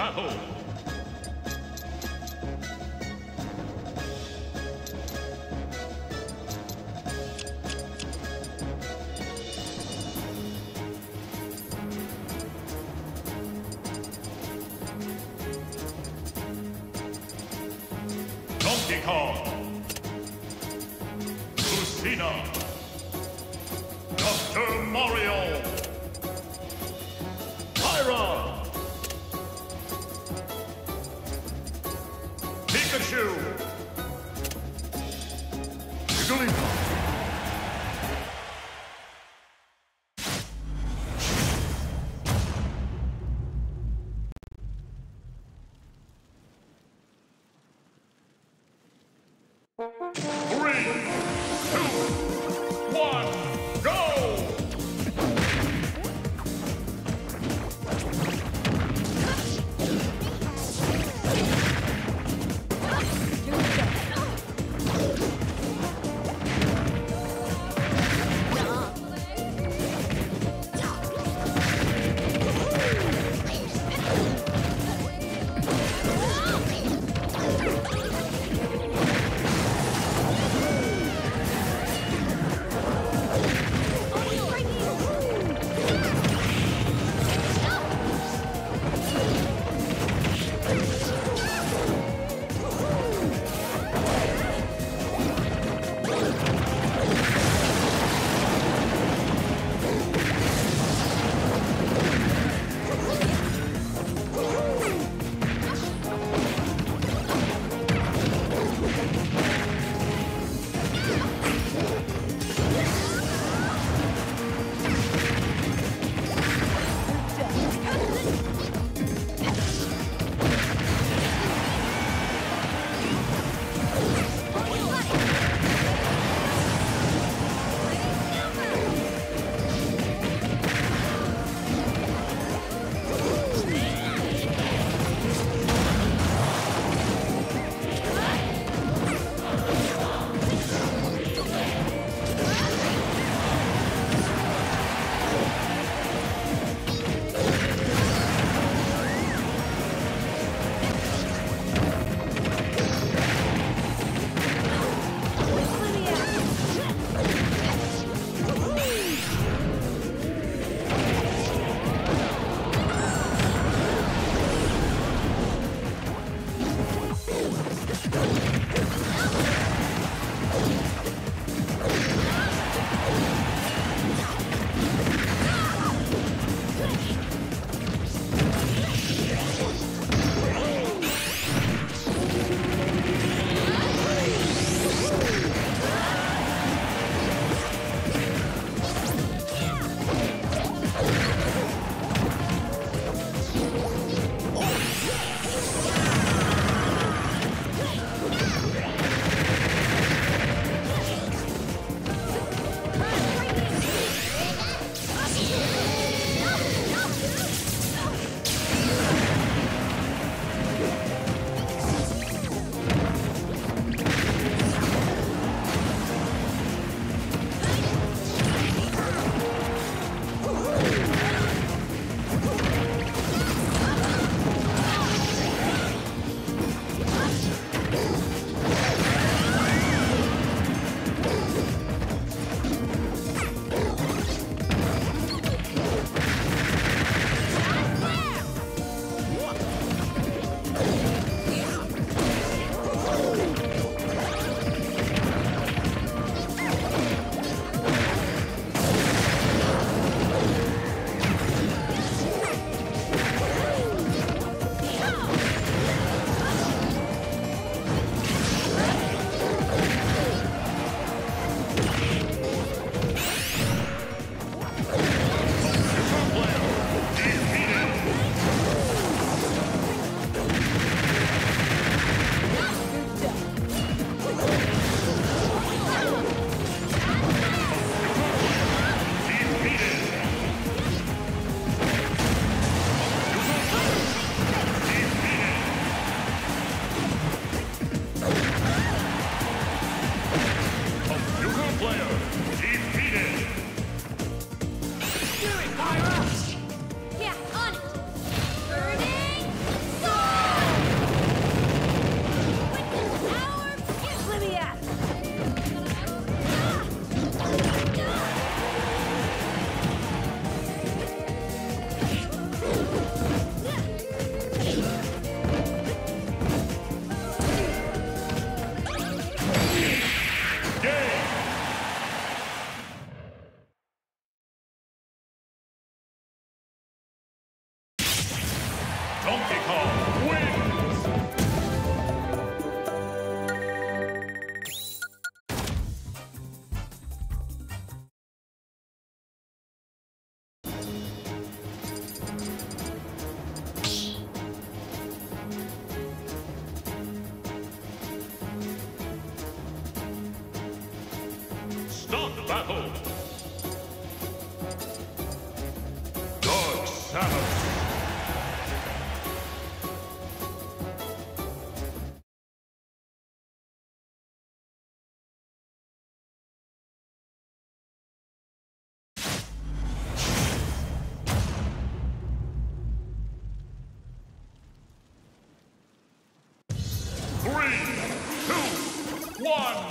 battle. Donkey Kong. Lucina. Dr. Mario. Pyra. One, battle. Samus. Three, two, one,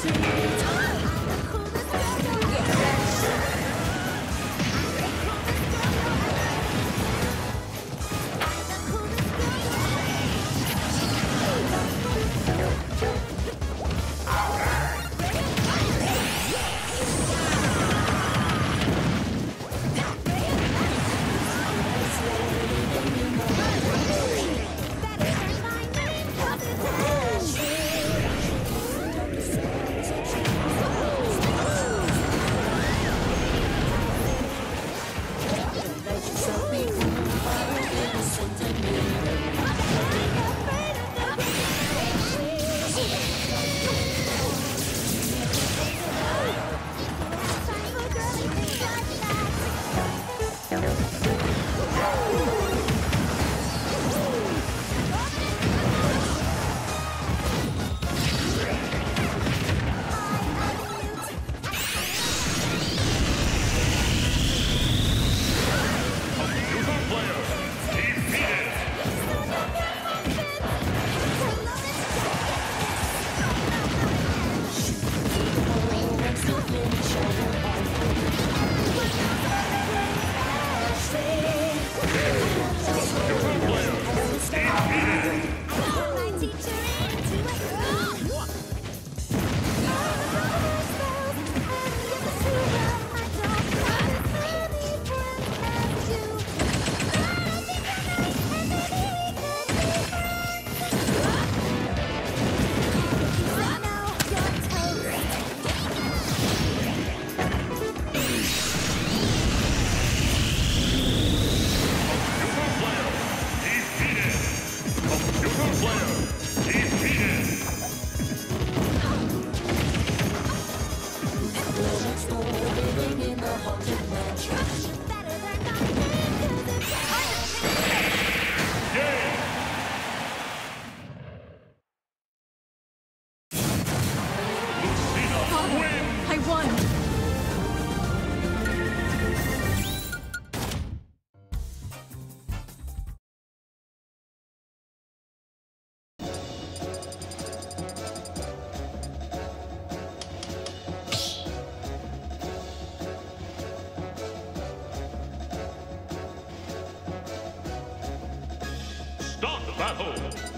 Computer battle.